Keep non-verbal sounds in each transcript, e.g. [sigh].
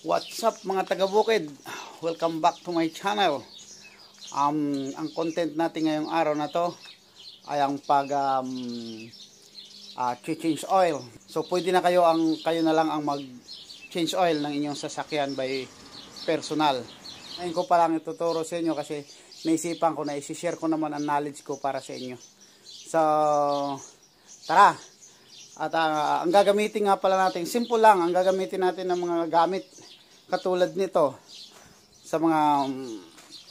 What's up mga taga-bukid? Welcome back to my channel. Um, ang content natin ngayong araw na to ay ang pag um, uh, change oil. So pwede na kayo ang kayo na lang ang mag change oil ng inyong sasakyan by personal. Ngayon ko pa lang ituturo sa inyo kasi naisipan ko na isi-share ko naman ang knowledge ko para sa inyo. So tara. At uh, ang gagamitin nga pala natin, simple lang, ang gagamitin natin ng mga gamit katulad nito sa mga um,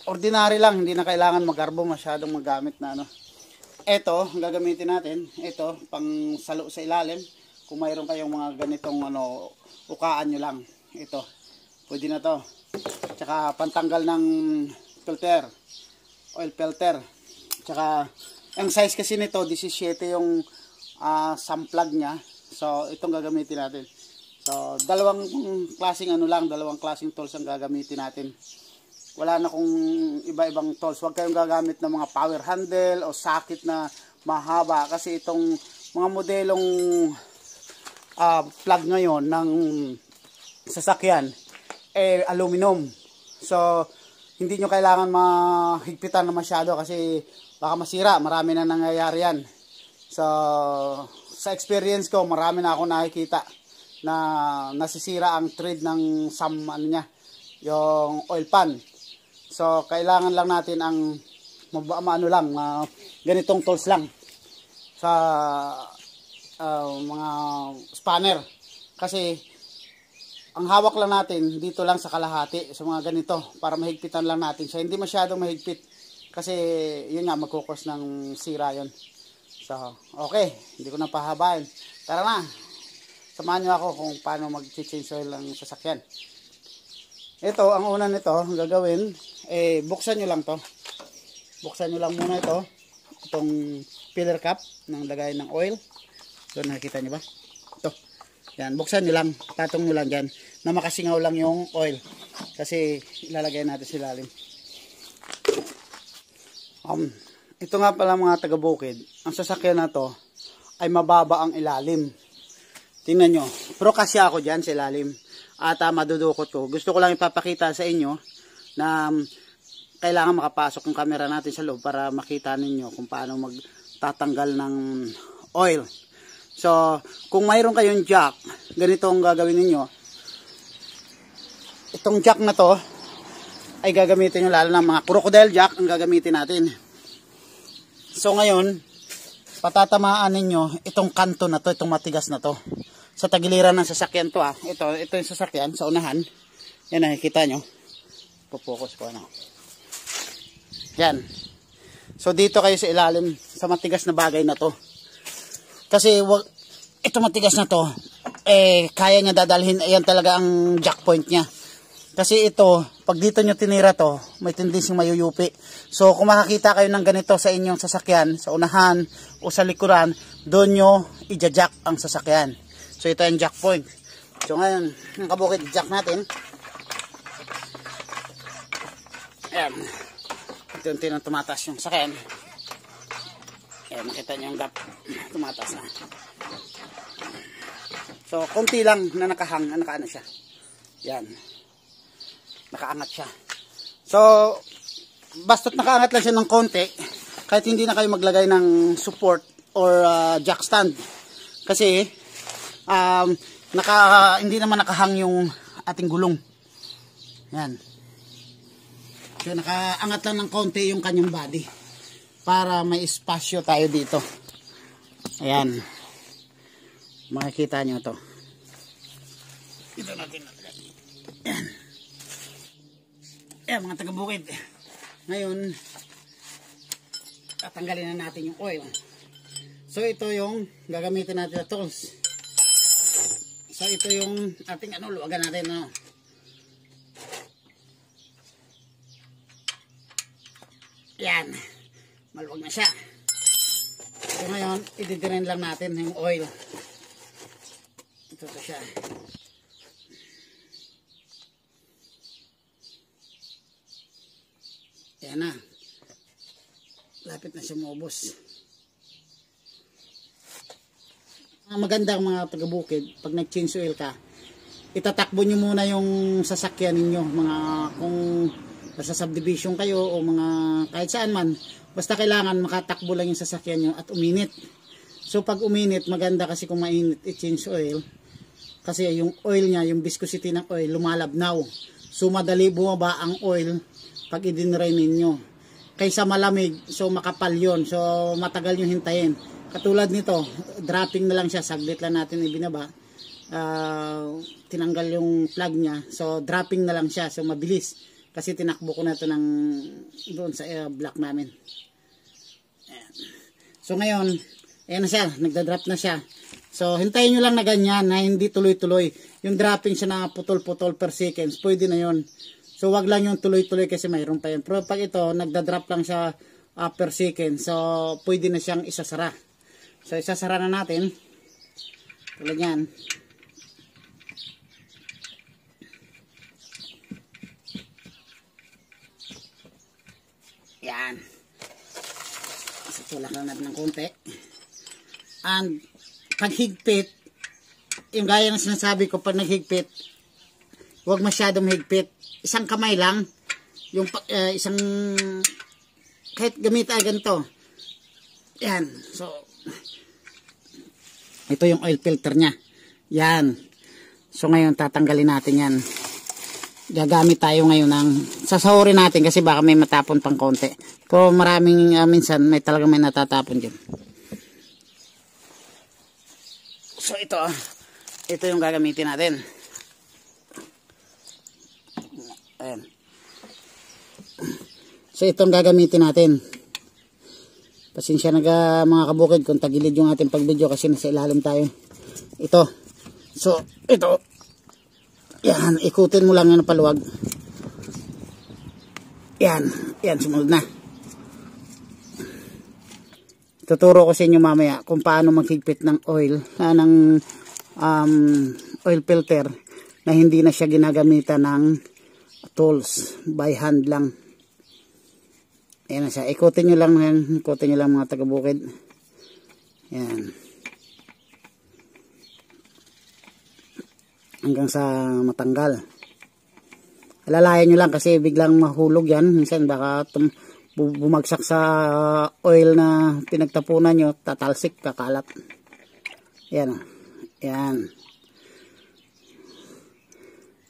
ordinary lang, hindi na kailangan magarbo masyadong magamit na ano. Ito, gagamitin natin, ito, pang salo sa ilalim. Kung mayroon kayong mga ganitong ano, ukaan nyo lang. Ito, pwede na to. Tsaka pantanggal ng filter, oil filter. Tsaka, ang size kasi nito, 17 yung uh, plug niya. So, itong gagamitin natin. So, dalawang klaseng ano lang, dalawang klaseng tools ang gagamitin natin. Wala na kung iba-ibang tools. Huwag kayong gagamit ng mga power handle o sakit na mahaba. Kasi itong mga modelong uh, plug ngayon ng sasakyan, eh, aluminum. So, hindi nyo kailangan mahigpitan na masyado kasi baka masira. Marami na nangyayari yan. So, sa experience ko, marami na ako nakikita na nasisira ang thread ng sam ano niya, yung oil pan. So, kailangan lang natin ang ano lang, uh, ganitong tools lang sa uh, mga spanner. Kasi, ang hawak lang natin dito lang sa kalahati, sa mga ganito, para mahigpitan lang natin siya. Hindi masyadong mahigpit kasi yun nga, magkukos ng sira yon So, okay. Hindi ko na pahabain. Tara na. Samahan nyo ako kung paano mag-change oil ang sasakyan. Ito, ang una nito, ang gagawin, eh, buksan nyo lang to. Buksan nyo lang muna ito. Itong filler cap ng lagay ng oil. So, nakikita nyo ba? Ito. Yan, buksan nyo lang. Patong nyo lang dyan. Na makasingaw lang yung oil. Kasi ilalagay natin sa ilalim. Um, ito nga pala mga taga-bukid, ang sasakyan na to ay mababa ang ilalim. Tingnan nyo, pero kasi ako dyan sa ilalim at uh, madudukot ko. Gusto ko lang ipapakita sa inyo na um, kailangan makapasok yung camera natin sa loob para makita ninyo kung paano magtatanggal ng oil. So, kung mayroon kayong jack, ganito ang gagawin ninyo. Itong jack na to ay gagamitin nyo lalo ng mga crocodile jack ang gagamitin natin. So ngayon, patatamaan ninyo itong kanto na to, itong matigas na to. Sa tagiliran ng sasakyan to ah. Ito, ito yung sasakyan sa unahan. Yan nakikita nyo. Pupokus ko ano. Yan. So dito kayo sa ilalim sa matigas na bagay na to. Kasi wag ito matigas na to eh kaya niya dadalhin ayan talaga ang jack niya. Kasi ito, pag dito nyo tinira to, may tendency mayuyupi. So, kung makakita kayo ng ganito sa inyong sasakyan, sa unahan o sa likuran, doon nyo i-jack ang sasakyan. So, ito yung jack point. So, ngayon, ang kabukit jack natin. Ayan. Ito yung tinang tumatas yung sasakyan. Ayan, makita nyo yung gap. Tumatas na. So, konti lang na nakahang, na nakaano siya. Yan nakaangat siya. So, basta't nakaangat lang siya ng konti, kahit hindi na kayo maglagay ng support or uh, jack stand. Kasi, um, naka, hindi naman nakahang yung ating gulong. Yan. So, nakaangat lang ng konti yung kanyang body. Para may espasyo tayo dito. Ayan. Makikita nyo to. Ito natin natin. Ayan. Ayan mga taga-bukid. Ngayon, tatanggalin na natin yung oil. So ito yung gagamitin natin na tools. So ito yung ating ano, luwagan natin. Ano. Yan. Maluwag na siya. So ngayon, ididirain lang natin yung oil. Ito to siya. Yan na. Lapit na siya maubos. Ang maganda mga taga-bukid, pag nag-change oil ka, itatakbo nyo muna yung sasakyan ninyo. Mga kung nasa subdivision kayo o mga kahit saan man. Basta kailangan makatakbo lang yung sasakyan nyo at uminit. So pag uminit, maganda kasi kung mainit, i-change oil. Kasi yung oil niya, yung viscosity ng oil, lumalabnaw. So madali bumaba ang oil pag idinray ninyo. Kaysa malamig, so makapal yon So matagal nyo hintayin. Katulad nito, dropping na lang siya, saglit lang natin ibinaba. Uh, tinanggal yung plug niya. So dropping na lang siya, so mabilis. Kasi tinakbo ko na ito ng doon sa uh, block namin. Ayan. So ngayon, ayan na siya, nagda-drop na siya. So hintayin nyo lang na ganyan, na hindi tuloy-tuloy. Yung dropping siya na putol-putol per seconds, pwede na yon So wag lang yung tuloy-tuloy kasi mayroon pa yun. Pero pag ito, nagda-drop lang siya uh, per second. So pwede na siyang isasara. So isasara na natin. Tulad yan. Yan. So tulak lang natin ng konti. And pag higpit, yung gaya ng sinasabi ko, pag naghigpit, huwag masyadong higpit. Isang kamay lang. Yung uh, isang kahit gamit ah ganito. Yan. So, ito yung oil filter niya. Yan. So ngayon tatanggalin natin yan. Gagamit tayo ngayon ng sasahurin natin kasi baka may matapon pang konti. Pero maraming uh, minsan may talagang may natatapon dyan. So ito, ito yung gagamitin natin. Ayan. So itong gagamitin natin. Pasensya na ka mga kabukid kung tagilid yung ating pag-video kasi nasa ilalim tayo. Ito. So, ito. Yan, ikutin mo lang yan paluwag. Yan, yan, sumunod na. Tuturo ko sa inyo mamaya kung paano maghigpit ng oil, na ng um, oil filter na hindi na siya ginagamitan ng tools by hand lang. Ayan na siya. Ikutin nyo lang yan. Ikutin nyo lang mga taga-bukid. Ayan. Hanggang sa matanggal. Alalayan nyo lang kasi biglang mahulog yan. Minsan baka bumagsak sa oil na pinagtapunan nyo. Tatalsik, kakalat. Ayan. Ayan.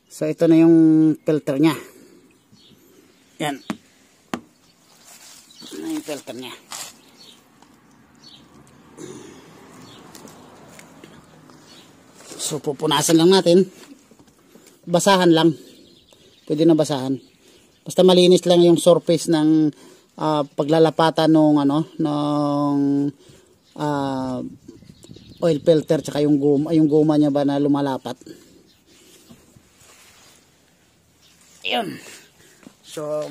So ito na yung filter niya. Yan na yung filter niya. So pupunasan lang natin. Basahan lang. Pwede na basahan. Basta malinis lang yung surface ng uh, paglalapatan ng ano, ng uh, oil filter tsaka yung guma, yung guma niya ba na lumalapat. Ayun. So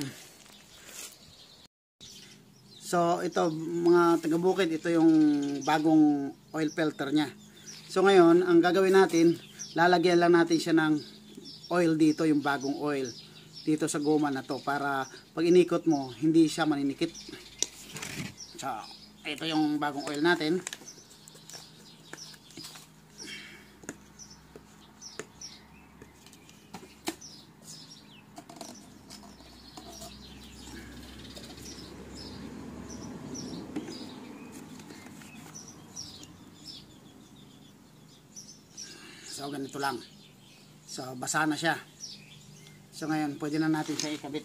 So ito mga taga-bukid, ito yung bagong oil filter niya. So ngayon, ang gagawin natin, lalagyan lang natin siya ng oil dito, yung bagong oil dito sa goma na to para pag inikot mo, hindi siya maninikit. So, ito yung bagong oil natin. So ganito lang. So basa na siya. So ngayon pwede na natin siya ikabit.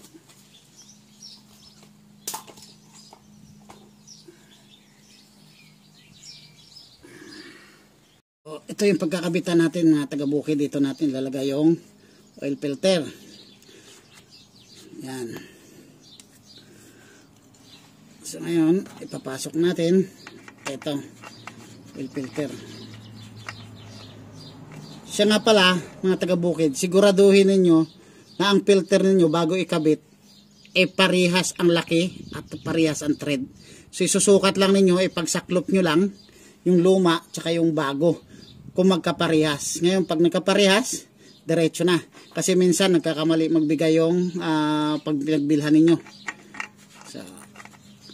So, ito yung pagkakabitan natin mga taga-bukid. Dito natin lalagay yung oil filter. Yan. So ngayon, ipapasok natin ito, oil filter. Siya nga pala, mga taga-bukid, siguraduhin ninyo na ang filter ninyo bago ikabit, e parihas ang laki at parihas ang thread. So isusukat lang ninyo, e pagsaklop nyo lang yung luma tsaka yung bago kung magkaparehas. Ngayon pag nagkaparehas, diretso na. Kasi minsan nagkakamali magbigay yung uh, pag pinagbilhan ninyo. So,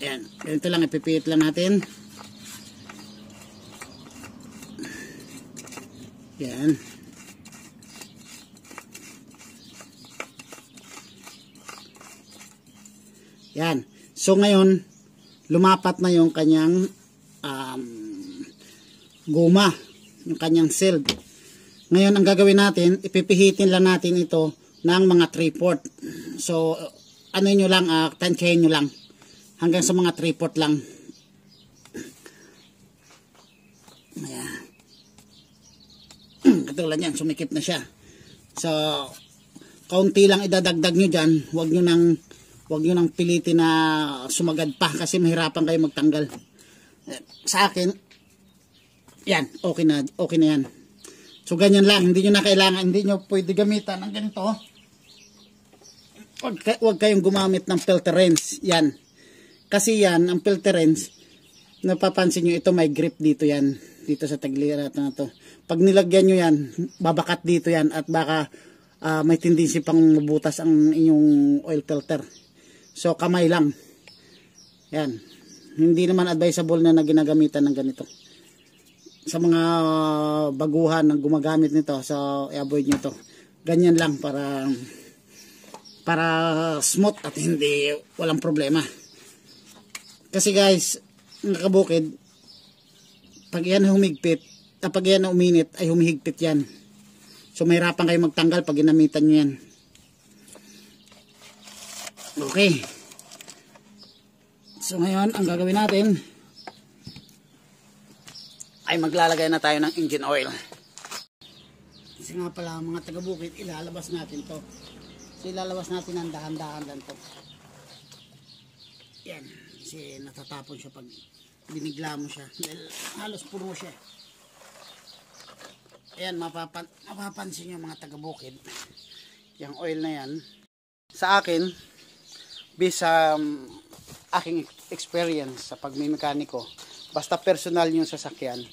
yan. Ganito lang, ipipihit lang natin. Yan. Yan. So ngayon, lumapat na yung kanyang um, guma, yung kanyang silk. Ngayon, ang gagawin natin, ipipihitin lang natin ito ng mga 3-4. So, ano nyo lang, uh, tansyahin nyo lang. Hanggang sa mga 3-4 lang. Ayan. [clears throat] Katulad yan, sumikip na siya. So, kaunti lang idadagdag nyo dyan. Huwag nyo nang, huwag nyo nang pilitin na sumagad pa kasi mahirapan kayo magtanggal. Sa akin, yan, okay na, okay na yan. So, ganyan lang. Hindi nyo na kailangan, hindi nyo pwede gamitan ng ganito. Huwag, huwag kayong gumamit ng filter rinse. Yan. Kasi yan, ang filter rinse, napapansin nyo, ito may grip dito yan. Dito sa taglirat na to. Pag nilagyan nyo yan, babakat dito yan at baka uh, may tendency pang mabutas ang inyong oil filter. So, kamay lang. Yan. Hindi naman advisable na, na ginagamitan ng ganito. Sa mga baguhan na gumagamit nito, so i-avoid nyo to. Ganyan lang para para smooth at hindi walang problema. Kasi guys, nakabukid, pag yan humigpit, kapag yan na uminit, ay humihigpit yan. So, mahirapan kayo magtanggal pag ginamitan nyo yan. Okay. So, ngayon, ang gagawin natin, ay maglalagay na tayo ng engine oil. Kasi nga pala, mga taga-bukid, ilalabas natin to. So, ilalabas natin ang dahan-dahan lang to. Yan. Kasi natatapon siya pag binigla mo siya. Dahil halos puro siya. Ayan, mapapan mapapansin nyo mga taga-bukid. Yung oil na yan. Sa akin, based sa um, aking experience sa pagmimekaniko, basta personal yung sasakyan,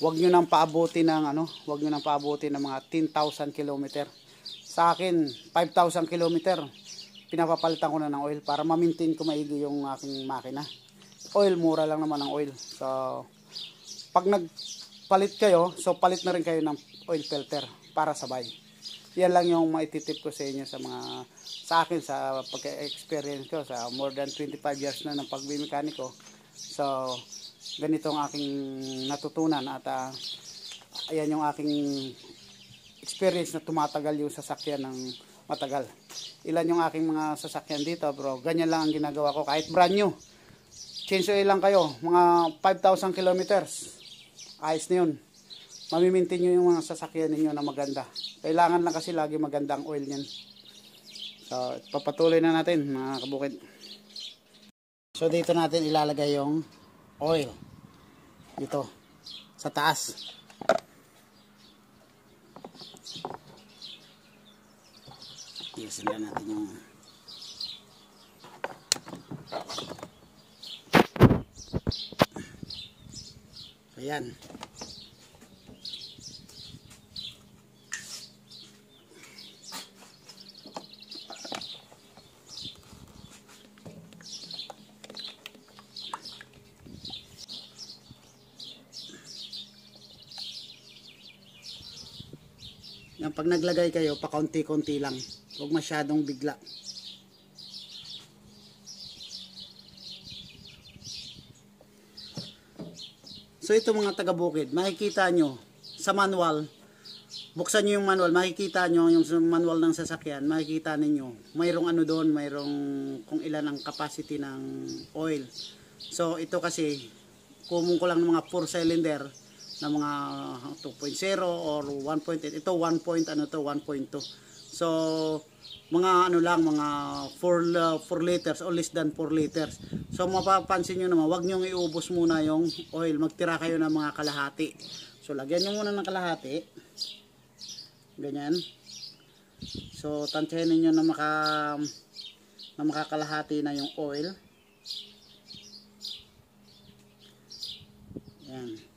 wag nyo nang paabuti ng ano, wag nyo nang paabuti ng mga 10,000 km. Sa akin, 5,000 km, pinapapalitan ko na ng oil para ma-maintain ko maigi yung aking makina oil, mura lang naman ang oil. So, pag nagpalit kayo, so palit na rin kayo ng oil filter para sabay. Yan lang yung maititip ko sa inyo sa mga sa akin sa pagka-experience ko sa more than 25 years na ng pagbimekaniko. So, ganito ang aking natutunan at uh, ayan yung aking experience na tumatagal yung sasakyan ng matagal. Ilan yung aking mga sasakyan dito bro, ganyan lang ang ginagawa ko kahit brand new change oil lang kayo, mga 5,000 kilometers. Ayos na yun. Mamimintin nyo yung mga sasakyan ninyo na maganda. Kailangan lang kasi lagi magandang oil niyan. So, papatuloy na natin mga kabukid. So, dito natin ilalagay yung oil. Dito. Sa taas. Lang natin yung Ayan. Yan, pag naglagay kayo, pa konti-konti lang. Huwag masyadong bigla. So ito mga taga-bukid, makikita nyo sa manual, buksan nyo yung manual, makikita nyo yung manual ng sasakyan, makikita ninyo, mayroong ano doon, mayroong kung ilan ang capacity ng oil. So ito kasi, kumong ko lang ng mga 4 cylinder na mga 2.0 or 1.8. Ito 1. Point, ano to 1.2. So mga ano lang, mga 4, uh, 4 liters or less than 4 liters. So mapapansin nyo naman, wag nyo iubos muna yung oil. Magtira kayo ng mga kalahati. So lagyan nyo muna ng kalahati. Ganyan. So tansyahin niyo na maka na makakalahati na yung oil. Yan.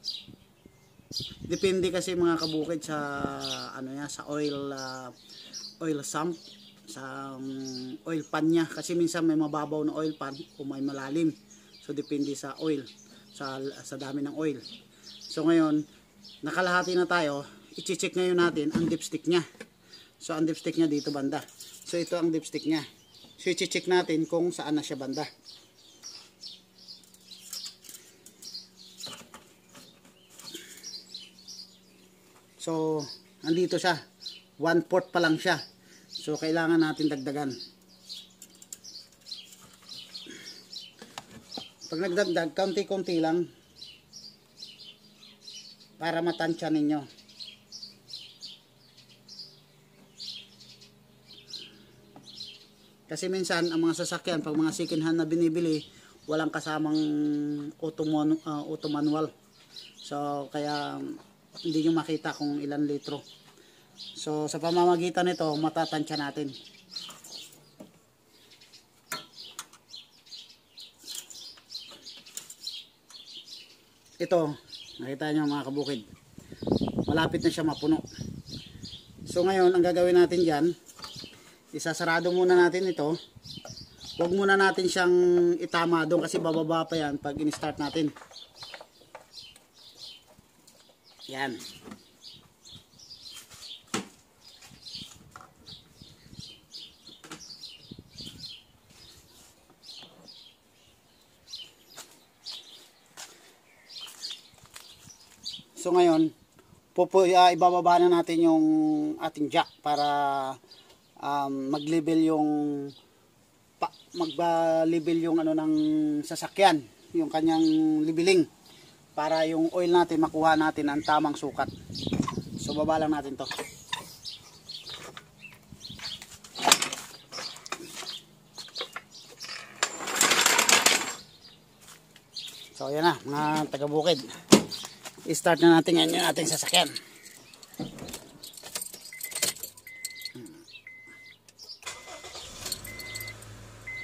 Depende kasi mga kabukid sa ano ya, sa oil uh, oil sump sa um, oil pan niya. Kasi minsan may mababaw na oil pan o may malalim. So depende sa oil sa, sa dami ng oil. So ngayon nakalahati na tayo. I-check ngayon natin ang dipstick niya. So ang dipstick niya dito banda. So ito ang dipstick niya. So, i-check natin kung saan na siya banda. So, andito siya. One port pa lang siya. So, kailangan natin dagdagan. Pag nagdagdag, kaunti-kunti lang para matansya ninyo. Kasi minsan, ang mga sasakyan, pag mga second hand na binibili, walang kasamang auto, ah, auto manual. So, kaya hindi nyo makita kung ilan litro. So, sa pamamagitan nito, matatansya natin. Ito, nakita nyo mga kabukid. Malapit na siya mapuno. So, ngayon, ang gagawin natin dyan, isasarado muna natin ito. Huwag muna natin siyang itama doon kasi bababa pa yan pag in-start natin. Yan. So ngayon, pupu, uh, ibababa na natin yung ating jack para um, mag-level yung pa, mag-level yung ano ng sasakyan, yung kanyang leveling para yung oil natin makuha natin ang tamang sukat. So baba lang natin to. So ayan na mga taga-bukid. I-start na natin ngayon yung ating sasakyan.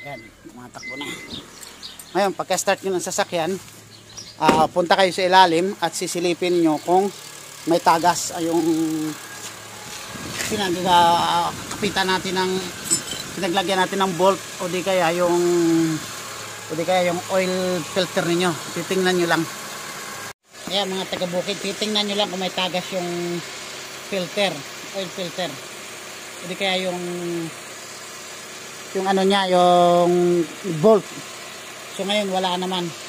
Yan, mga takbo na. Ngayon, pagka-start nyo ng sasakyan, ah, punta kayo sa ilalim at sisilipin nyo kung may tagas ay yung pinagkapitan natin ng pinaglagyan natin ng bolt o di kaya yung o di kaya yung oil filter ninyo. Titingnan nyo lang. Kaya mga taga bukid titingnan nyo lang kung may tagas yung filter oil filter. O di kaya yung yung ano niya yung bolt. So ngayon wala naman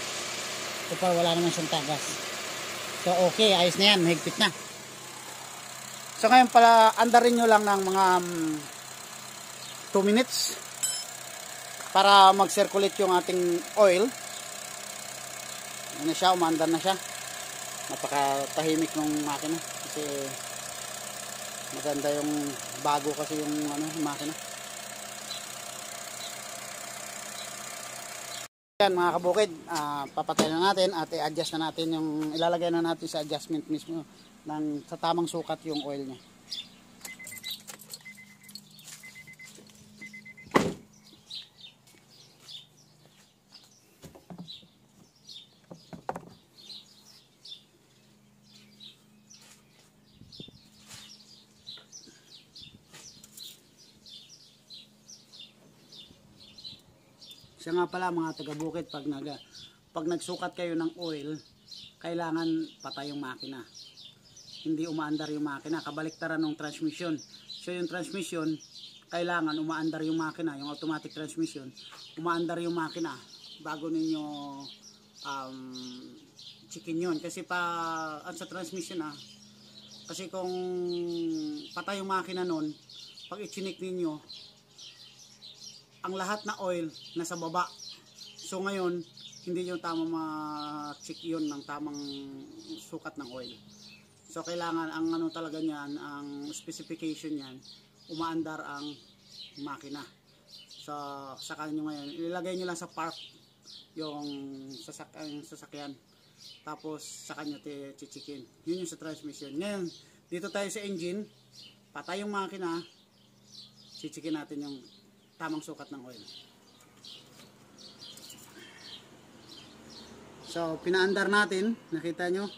so far wala naman siyang tagas. So okay ayos na yan. Mahigpit na. So ngayon pala andarin nyo lang ng mga 2 minutes para mag-circulate yung ating oil. Ano siya umandar na siya. Napakatahimik ng makina kasi maganda yung bago kasi yung ano makina Yan mga kabukid, ah, papatay na natin at i-adjust na natin yung ilalagay na natin sa adjustment mismo ng sa tamang sukat yung oil niya. Nga pala mga taga-bukid pag nag pag nagsukat kayo ng oil, kailangan patay yung makina. Hindi umaandar yung makina, kabaliktaran ng transmission. So yung transmission, kailangan umaandar yung makina, yung automatic transmission, umaandar yung makina bago ninyo um, chicken yun. Kasi pa at sa transmission ah, kasi kung patay yung makina nun, pag ichinik ninyo, ang lahat na oil nasa baba. So ngayon, hindi yung tama ma-check yun ng tamang sukat ng oil. So kailangan ang ano talaga niyan, ang specification niyan, umaandar ang makina. So saka nyo ngayon, ilagay nyo lang sa park yung sasak sasakyan. Tapos saka nyo chichikin. Yun yung sa transmission. Ngayon, dito tayo sa engine, patay yung makina, chichikin natin yung tamang sukat ng oil. So, pinaandar natin, nakita nyo,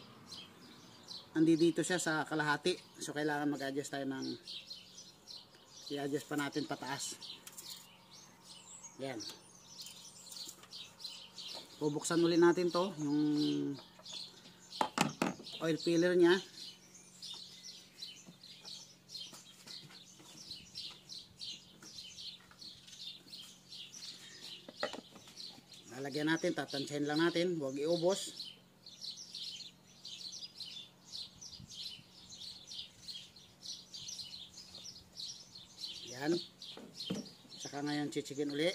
andi dito siya sa kalahati. So, kailangan mag-adjust tayo ng i-adjust pa natin pataas. Yan. Bubuksan ulit natin to, yung oil filler niya. Lalagyan natin tatansyahin lang natin. Huwag iubos. Yan. Saka ngayon chichikin uli.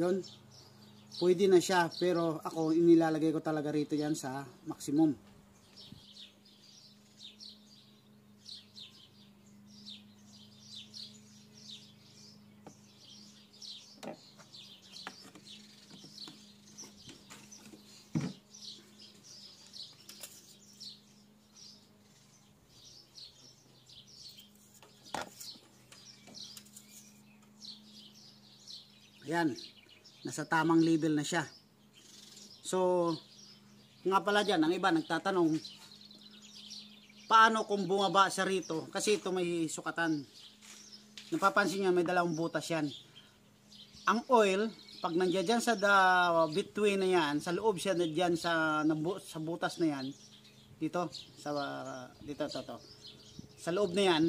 Yun. Pwede na siya pero ako inilalagay ko talaga rito yan sa maximum. Ayan, nasa tamang level na siya. So, nga pala dyan, ang iba nagtatanong, paano kung bumaba siya rito? Kasi ito may sukatan. Napapansin nyo, may dalawang butas yan. Ang oil, pag nandiyan dyan sa the between na yan, sa loob siya na dyan sa, sa butas na yan, dito, sa, dito, to, to. Sa loob na yan,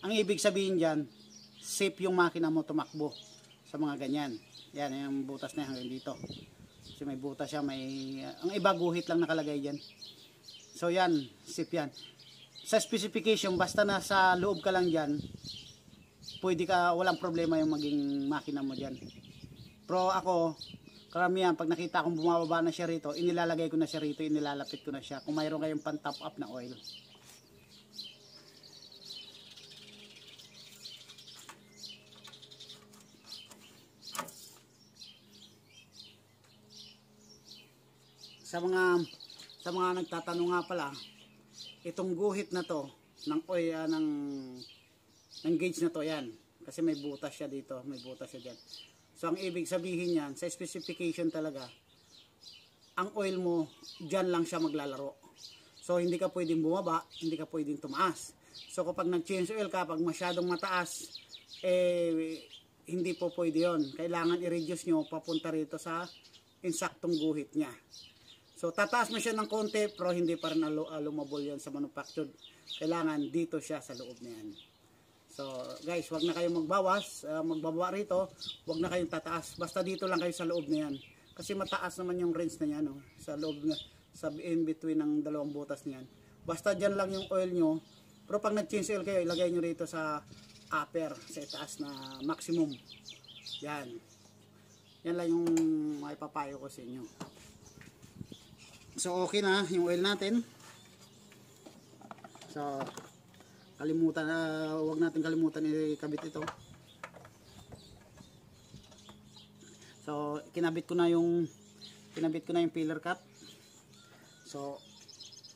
ang ibig sabihin dyan, safe yung makina mo tumakbo sa mga ganyan. Yan, yung butas na hanggang dito. Kasi may butas siya, may, ang iba guhit lang nakalagay dyan. So yan, sip yan. Sa specification, basta na sa loob ka lang dyan, pwede ka, walang problema yung maging makina mo dyan. Pero ako, karamihan, pag nakita kong bumababa na siya rito, inilalagay ko na siya rito, inilalapit ko na siya. Kung mayroon kayong pan top up na oil. Sa mga sa mga nagtatanong nga pala itong guhit na to ng oy uh, ng ng gauge na to yan kasi may butas siya dito may butas siya dyan. So ang ibig sabihin yan sa specification talaga ang oil mo dyan lang siya maglalaro. So hindi ka pwedeng bumaba hindi ka pwedeng tumaas. So kapag nag change oil ka pag masyadong mataas eh hindi po pwede yon kailangan i-reduce nyo papunta rito sa insaktong guhit niya So tataas mo siya ng konti pero hindi pa rin alumable yan sa manufactured. Kailangan dito siya sa loob na yan. So guys, wag na kayong magbawas, uh, magbaba rito, wag na kayong tataas. Basta dito lang kayo sa loob na yan. Kasi mataas naman yung range na yan, no? sa loob na, sa in between ng dalawang butas niyan. Basta dyan lang yung oil nyo. Pero pag nag-change oil kayo, ilagay nyo rito sa upper, sa itaas na maximum. Yan. Yan lang yung maipapayo ko sa inyo. So okay na yung oil natin. So kalimutan uh, wag natin kalimutan ikabit ito. So kinabit ko na yung kinabit ko na yung pillar cap. So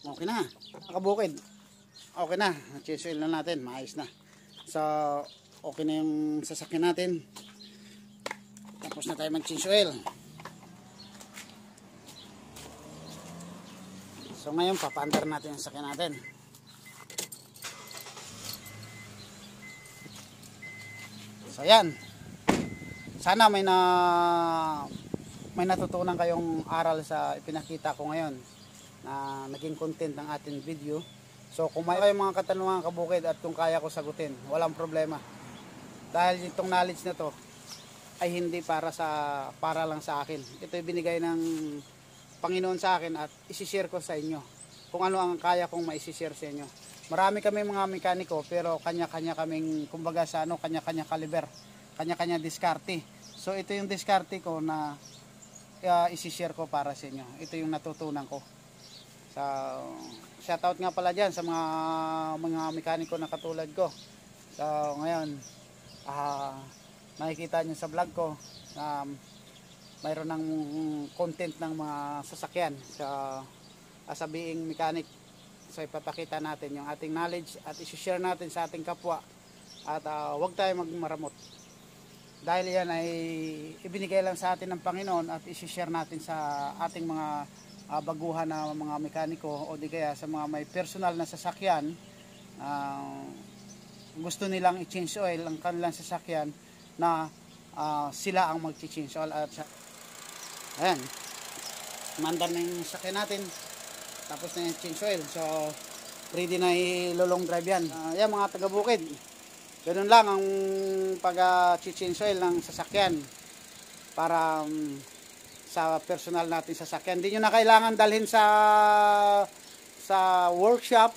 okay na. Nakabukid. Okay na. Oil na natin. Maayos na. So okay na yung sasakyan natin. Tapos na tayo mag-change So ngayon papaandar natin yung sakyan natin. So yan. Sana may na may natutunan kayong aral sa ipinakita ko ngayon na naging content ng ating video. So kung may kayong mga katanungan kabukid at kung kaya ko sagutin, walang problema. Dahil itong knowledge na to ay hindi para sa para lang sa akin. Ito ay binigay ng Panginoon sa akin at isishare ko sa inyo kung ano ang kaya kong maisishare sa inyo. Marami kami mga mekaniko pero kanya-kanya kaming kumbaga sa ano, kanya-kanya kaliber, kanya-kanya diskarte. So ito yung diskarte ko na uh, isishare ko para sa inyo. Ito yung natutunan ko. So, shoutout nga pala dyan sa mga mga mekaniko na katulad ko. So, ngayon, uh, nakikita nyo sa vlog ko, um, mayroon ng content ng mga sasakyan. Sa as a being mechanic. So ipapakita natin yung ating knowledge at isi-share natin sa ating kapwa. At uh, huwag tayo magmaramot. Dahil yan ay ibinigay lang sa atin ng Panginoon at isi-share natin sa ating mga uh, baguhan na mga mekaniko o di kaya sa mga may personal na sasakyan. Uh, gusto nilang i-change oil ang kanilang sasakyan na uh, sila ang mag-change oil at Ayan. Mandar na yung sakyan natin. Tapos na yung change oil. So, ready na i-long drive yan. Uh, yan mga taga-bukid. Ganun lang ang pag-change oil ng sasakyan para um, sa personal natin sasakyan. Hindi nyo na kailangan dalhin sa sa workshop.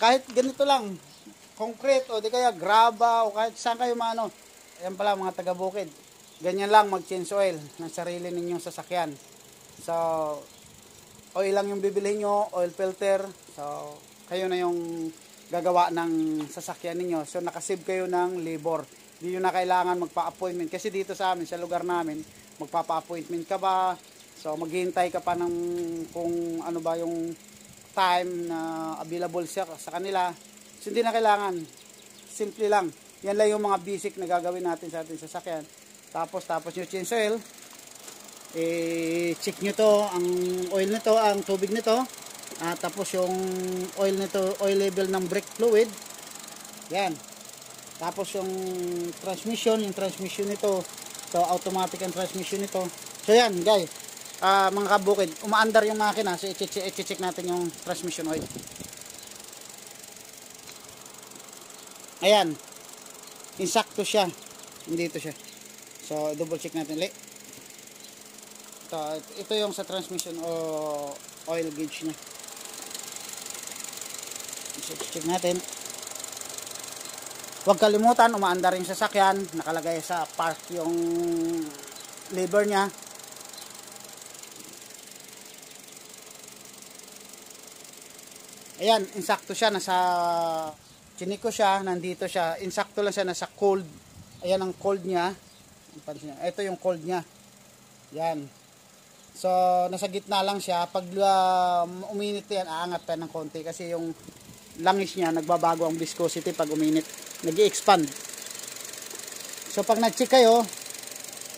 Kahit ganito lang, concrete o di kaya graba o kahit saan kayo maano. Ayan pala mga taga-bukid. Ganyan lang mag-change oil ng sarili ninyong sasakyan. So, oil lang yung bibilhin nyo, oil filter. So, kayo na yung gagawa ng sasakyan ninyo. So, nakasave kayo ng labor. Hindi nyo na kailangan magpa-appointment. Kasi dito sa amin, sa lugar namin, magpapa-appointment ka ba? So, maghihintay ka pa ng kung ano ba yung time na available siya sa kanila. So, hindi na kailangan. Simple lang. Yan lang yung mga basic na gagawin natin sa ating sasakyan. Tapos, tapos yung change oil. Eh, check nyo to, ang oil nito, ang tubig nito. Ah, tapos yung oil nito, oil level ng brake fluid. Yan. Tapos yung transmission, yung transmission nito, so automatic ang transmission nito. So yan, guys. Uh, mga kabukid, umaandar yung makina, so i-check natin yung transmission oil. Ayan. Insakto siya. Dito siya. So, double check natin ulit. Ito, ito yung sa transmission o oil gauge niya. So, check natin. Huwag kalimutan, umaandar yung sasakyan. Nakalagay sa park yung lever niya. Ayan, insakto siya. Nasa Chiniko siya, nandito siya. Insakto lang siya, nasa cold. Ayan ang cold niya. Ito yung cold niya. Yan. So, nasa gitna lang siya. Pag uh, uminit yan, aangat pa ng konti. Kasi yung langis niya, nagbabago ang viscosity pag uminit. nag expand So, pag nag-check kayo,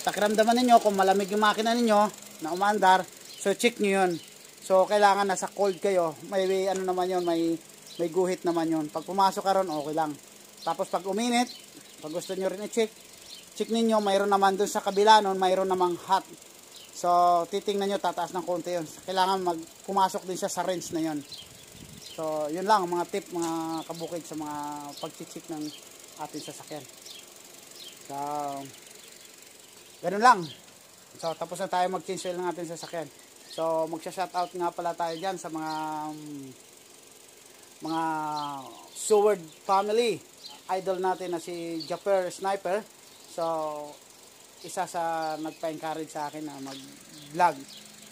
pakiramdaman ninyo kung malamig yung makina ninyo na umandar, so check nyo yun. So, kailangan nasa cold kayo. May, ano naman yun, may may guhit naman yun. Pag pumasok ka ron, okay lang. Tapos pag uminit, pag gusto nyo rin i-check, check ninyo, mayroon naman dun sa kabila nun, mayroon namang hot. So, titingnan nyo, tataas ng konti yun. Kailangan mag pumasok din siya sa range na yun. So, yun lang, mga tip, mga kabukid sa mga pag-check ng ating sasakyan. So, ganun lang. So, tapos na tayo mag-change oil ng ating sasakyan. So, magsha-shoutout nga pala tayo dyan sa mga um, mga Seward family. Idol natin na si Japper Sniper. So, isa sa nagpa-encourage sa akin na mag-vlog.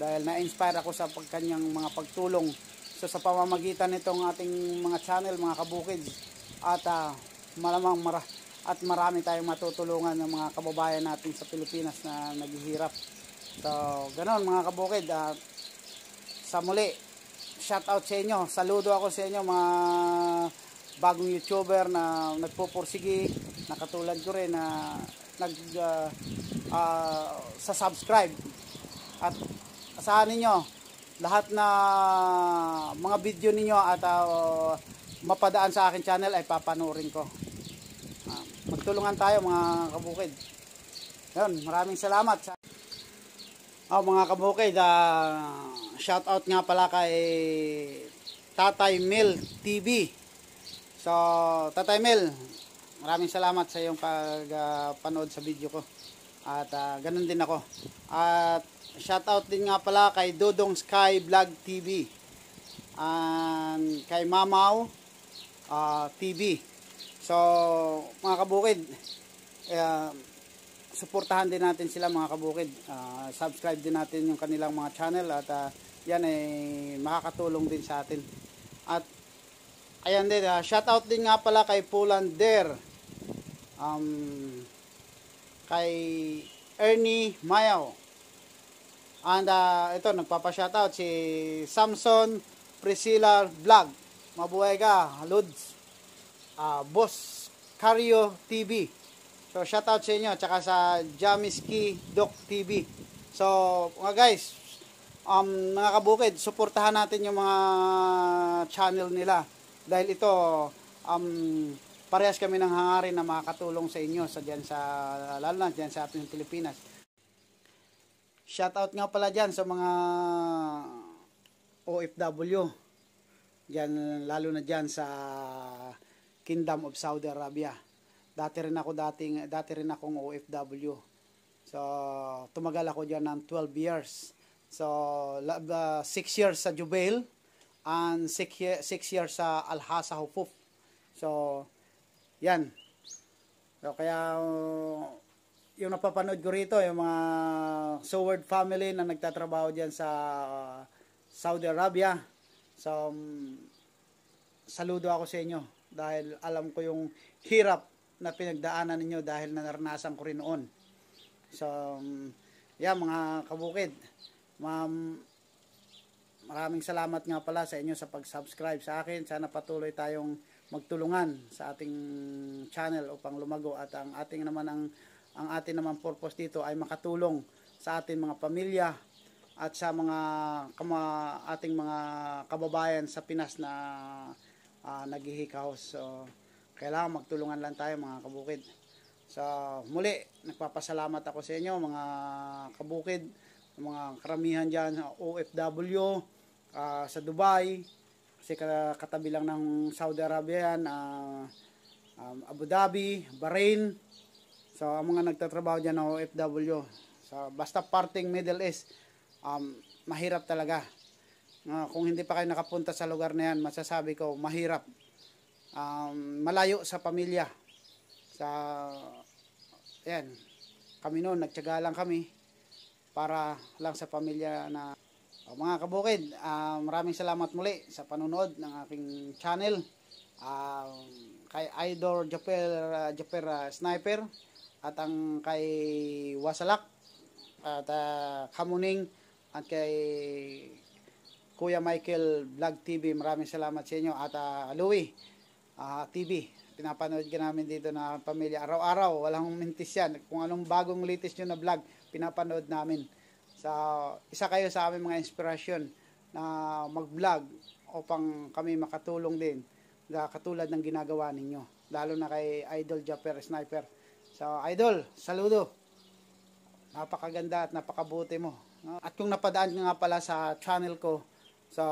Dahil na-inspire ako sa kanyang mga pagtulong. So, sa pamamagitan nitong ating mga channel, mga kabukid. At uh, malamang mara at marami tayong matutulungan ng mga kababayan natin sa Pilipinas na naghihirap. So, ganoon mga kabukid. Uh, sa muli, shout out sa inyo. Saludo ako sa inyo mga bagong YouTuber na nagpupursigi, na katulad ko rin na nag uh, uh, sa subscribe. At asahan ninyo lahat na mga video ninyo at uh, mapadaan sa akin channel ay papanoorin ko. Uh, magtulungan tayo mga kabukid. Yun, maraming salamat sa Oh, mga kabukid, uh, shout out nga pala kay Tatay Mel TV. So, Tatay Mel, maraming salamat sa iyong pagpanood uh, sa video ko. At uh, ganun din ako. At shout out din nga pala kay Dodong Sky Vlog TV. And kay Mamaw uh, TV. So, mga kabukid, uh, suportahan din natin sila mga kabukid. Uh, subscribe din natin yung kanilang mga channel at uh, yan ay makakatulong din sa atin. At ayan din, uh, shout out din nga pala kay Pulander. Um, kay Ernie Mayaw. And uh, ito, nagpapa-shoutout si Samson Priscilla Vlog. Mabuhay ka, Lods. Uh, Boss Cario TV. So, shout out sa inyo. Tsaka sa Jamiski Doc TV. So, mga guys, um, mga kabukid, suportahan natin yung mga channel nila. Dahil ito, um, parehas kami ng hangarin na makakatulong sa inyo sa dyan sa, lalo na dyan sa ating Pilipinas. shout out nga pala dyan sa mga OFW. Diyan, lalo na dyan sa Kingdom of Saudi Arabia. Dati rin ako dating, dati rin akong OFW. So, tumagal ako dyan ng 12 years. So, 6 years sa Jubail and 6 years sa Al-Hasa Hufuf. So, yan. So, kaya uh, yung napapanood ko rito, yung mga Soward family na nagtatrabaho dyan sa Saudi Arabia. So, um, saludo ako sa inyo dahil alam ko yung hirap na pinagdaanan ninyo dahil naranasan ko rin noon. So, um, yeah, mga kabukid, ma'am, maraming salamat nga pala sa inyo sa pag-subscribe sa akin. Sana patuloy tayong magtulungan sa ating channel upang lumago at ang ating naman ang ang ating naman purpose dito ay makatulong sa ating mga pamilya at sa mga kama, ating mga kababayan sa Pinas na uh, naghihikaw. So, kailangan magtulungan lang tayo mga kabukid. So, muli, nagpapasalamat ako sa inyo mga kabukid, mga karamihan dyan OFW, uh, sa Dubai, kasi katabi lang ng Saudi Arabia yan, uh, um, Abu Dhabi, Bahrain, so ang mga nagtatrabaho dyan ng OFW, so, basta parting Middle East, um, mahirap talaga. Uh, kung hindi pa kayo nakapunta sa lugar na yan, masasabi ko, mahirap. Um, malayo sa pamilya. Sa, yan, kami noon, nagtyaga lang kami para lang sa pamilya na o, mga kabukid, uh, maraming salamat muli sa panonood ng aking channel. Uh, kay Idol Japer, uh, Japer uh, Sniper at ang kay Wasalak at uh, Kamuning at kay Kuya Michael Vlog TV. Maraming salamat sa inyo at uh, Louie uh, TV. Pinapanood ka namin dito na pamilya. Araw-araw, walang [laughs] mintis yan. Kung anong bagong latest nyo na vlog, pinapanood namin. Sa isa kayo sa aming mga inspirasyon na mag-vlog upang kami makatulong din na katulad ng ginagawa ninyo. Lalo na kay Idol Japper Sniper. So, Idol, saludo. Napakaganda at napakabuti mo. At kung napadaan nga pala sa channel ko, so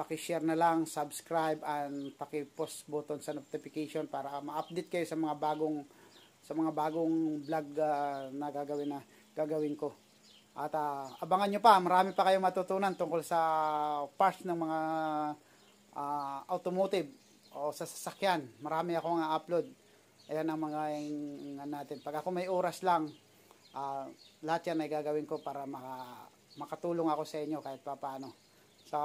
paki-share na lang, subscribe and paki-post button sa notification para ma-update kayo sa mga bagong sa mga bagong vlog uh, na gagawin na gagawin ko. At uh, abangan nyo pa, marami pa kayong matutunan tungkol sa parts ng mga uh, automotive o sa sasakyan. Marami akong upload. Ayan ang mga yung, natin. Pag ako may oras lang, uh, lahat yan ay gagawin ko para maka, makatulong ako sa inyo kahit pa. So,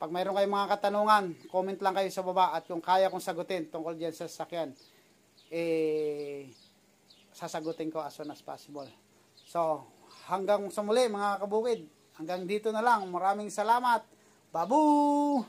pag mayroon kayong mga katanungan, comment lang kayo sa baba at kung kaya kong sagutin tungkol dyan sa sasakyan, eh, sasagutin ko as soon as possible. So, hanggang sa muli mga kabukid. Hanggang dito na lang. Maraming salamat. Babu!